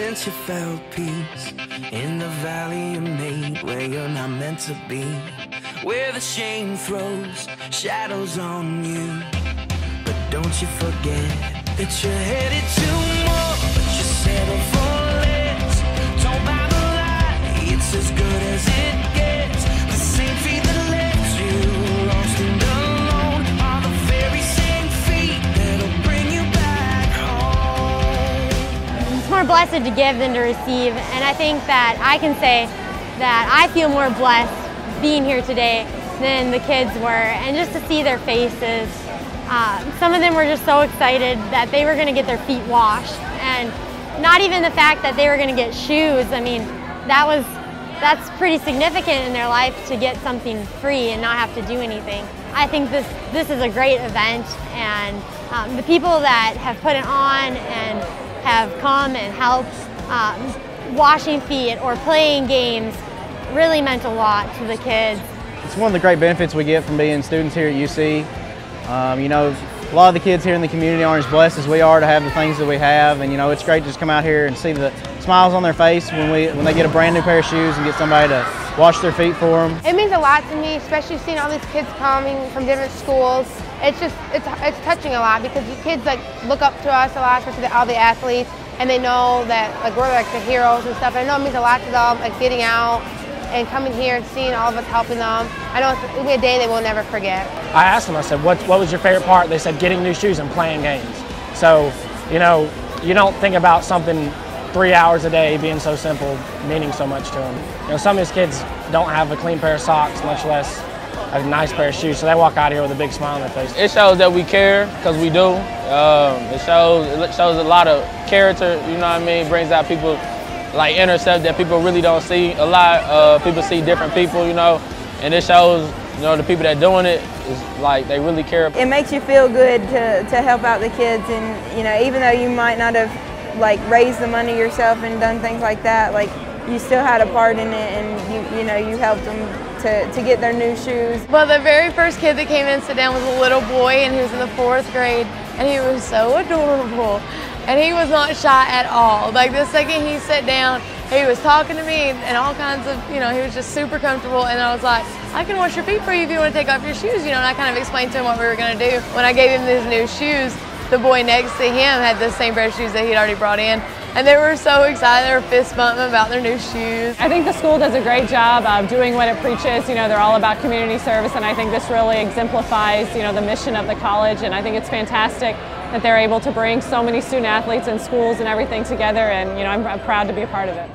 since you felt peace in the valley you made where you're not meant to be, where the shame throws shadows on you. But don't you forget that you're headed to more blessed to give than to receive, and I think that I can say that I feel more blessed being here today than the kids were, and just to see their faces. Uh, some of them were just so excited that they were going to get their feet washed, and not even the fact that they were going to get shoes. I mean, that was that's pretty significant in their life to get something free and not have to do anything. I think this this is a great event, and um, the people that have put it on and have come and helped um, washing feet or playing games really meant a lot to the kids. It's one of the great benefits we get from being students here at UC. Um, you know, a lot of the kids here in the community aren't as blessed as we are to have the things that we have, and you know, it's great to just come out here and see the smiles on their face when we when they get a brand new pair of shoes and get somebody to wash their feet for them. It means a lot to me, especially seeing all these kids coming from different schools. It's just it's it's touching a lot because kids like look up to us a lot, especially all the athletes, and they know that like we're like the heroes and stuff. And I know it means a lot to them, like getting out and coming here and seeing all of us helping them. I know it'll be a day they will never forget. I asked them, I said, what, what was your favorite part? They said, getting new shoes and playing games. So, you know, you don't think about something three hours a day being so simple, meaning so much to them. You know, some of these kids don't have a clean pair of socks, much less a nice pair of shoes, so they walk out here with a big smile on their face. It shows that we care, because we do. Um, it shows it shows a lot of character, you know what I mean? brings out people like intercept that people really don't see a lot. Uh, people see different people, you know, and it shows, you know, the people that doing it is like they really care. It makes you feel good to, to help out the kids, and you know, even though you might not have like raised the money yourself and done things like that, like you still had a part in it, and you you know you helped them to, to get their new shoes. Well, the very first kid that came in to sit down was a little boy, and he was in the fourth grade, and he was so adorable and he was not shy at all. Like the second he sat down, he was talking to me and all kinds of, you know, he was just super comfortable. And I was like, I can wash your feet for you if you want to take off your shoes, you know. And I kind of explained to him what we were going to do. When I gave him his new shoes, the boy next to him had the same pair of shoes that he'd already brought in. And they were so excited, they were fist bumping about their new shoes. I think the school does a great job of doing what it preaches. You know, they're all about community service, and I think this really exemplifies, you know, the mission of the college. And I think it's fantastic that they're able to bring so many student athletes and schools and everything together. And, you know, I'm proud to be a part of it.